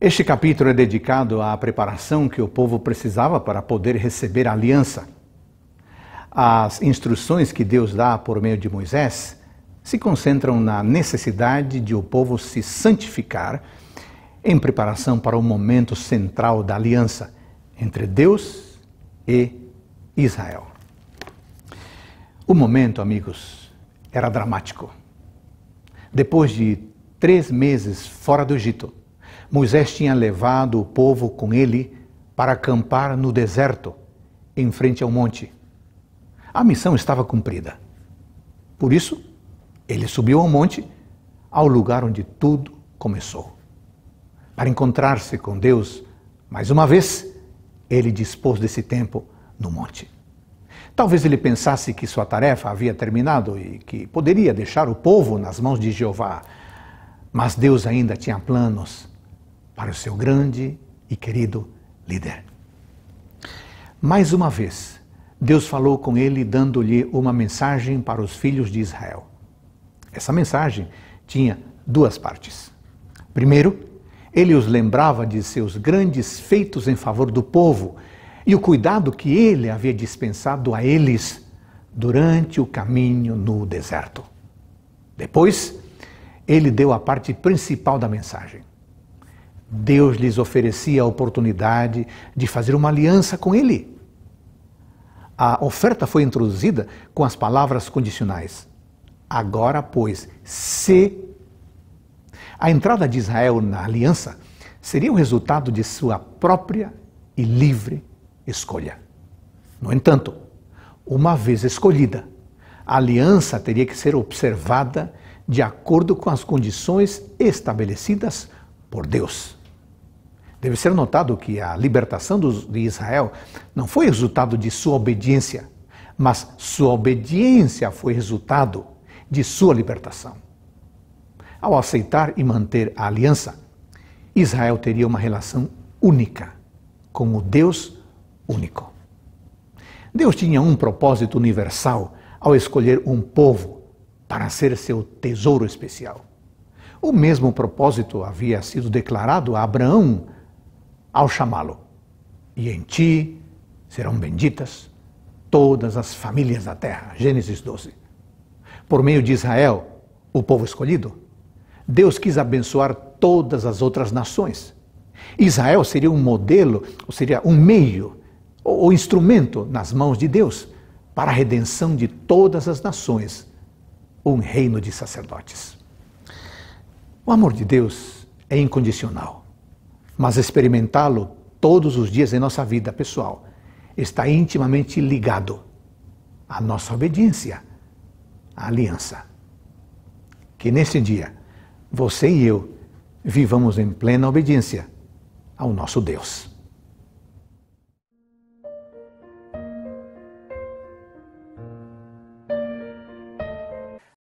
Este capítulo é dedicado à preparação que o povo precisava para poder receber a aliança. As instruções que Deus dá por meio de Moisés se concentram na necessidade de o povo se santificar em preparação para o momento central da aliança entre Deus e Israel. O momento, amigos, era dramático. Depois de três meses fora do Egito, Moisés tinha levado o povo com ele para acampar no deserto, em frente ao monte. A missão estava cumprida. Por isso, ele subiu ao monte, ao lugar onde tudo começou. Para encontrar-se com Deus, mais uma vez, ele dispôs desse tempo no monte. Talvez ele pensasse que sua tarefa havia terminado e que poderia deixar o povo nas mãos de Jeová. Mas Deus ainda tinha planos para o seu grande e querido líder. Mais uma vez, Deus falou com ele, dando-lhe uma mensagem para os filhos de Israel. Essa mensagem tinha duas partes. Primeiro, ele os lembrava de seus grandes feitos em favor do povo e o cuidado que ele havia dispensado a eles durante o caminho no deserto. Depois, ele deu a parte principal da mensagem. Deus lhes oferecia a oportunidade de fazer uma aliança com Ele. A oferta foi introduzida com as palavras condicionais. Agora, pois, se. A entrada de Israel na aliança seria o resultado de sua própria e livre escolha. No entanto, uma vez escolhida, a aliança teria que ser observada de acordo com as condições estabelecidas por Deus. Deve ser notado que a libertação de Israel não foi resultado de sua obediência, mas sua obediência foi resultado de sua libertação. Ao aceitar e manter a aliança, Israel teria uma relação única com o Deus único. Deus tinha um propósito universal ao escolher um povo para ser seu tesouro especial. O mesmo propósito havia sido declarado a Abraão ao chamá-lo. E em ti serão benditas todas as famílias da terra. Gênesis 12. Por meio de Israel, o povo escolhido, Deus quis abençoar todas as outras nações. Israel seria um modelo, ou seria um meio, ou instrumento nas mãos de Deus para a redenção de todas as nações, um reino de sacerdotes. O amor de Deus é incondicional mas experimentá-lo todos os dias em nossa vida pessoal está intimamente ligado à nossa obediência, à aliança. Que nesse dia, você e eu vivamos em plena obediência ao nosso Deus.